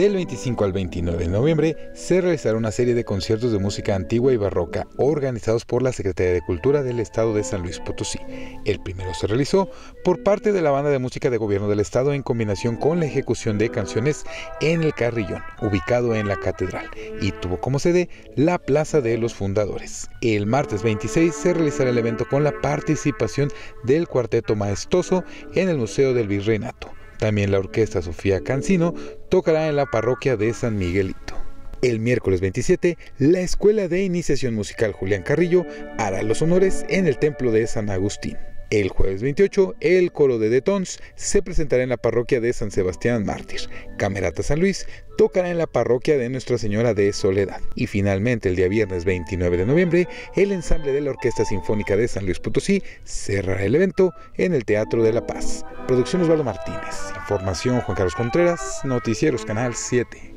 Del 25 al 29 de noviembre se realizará una serie de conciertos de música antigua y barroca organizados por la Secretaría de Cultura del Estado de San Luis Potosí. El primero se realizó por parte de la Banda de Música de Gobierno del Estado en combinación con la ejecución de canciones en el Carrillón, ubicado en la Catedral, y tuvo como sede la Plaza de los Fundadores. El martes 26 se realizará el evento con la participación del Cuarteto Maestoso en el Museo del Virreinato. También la Orquesta Sofía Cancino tocará en la parroquia de San Miguelito. El miércoles 27, la Escuela de Iniciación Musical Julián Carrillo hará los honores en el Templo de San Agustín. El jueves 28, el coro de Detons se presentará en la parroquia de San Sebastián Mártir. Camerata San Luis tocará en la parroquia de Nuestra Señora de Soledad. Y finalmente, el día viernes 29 de noviembre, el ensamble de la Orquesta Sinfónica de San Luis Potosí cerrará el evento en el Teatro de la Paz. Producción Osvaldo Martínez. Información Juan Carlos Contreras, Noticieros Canal 7.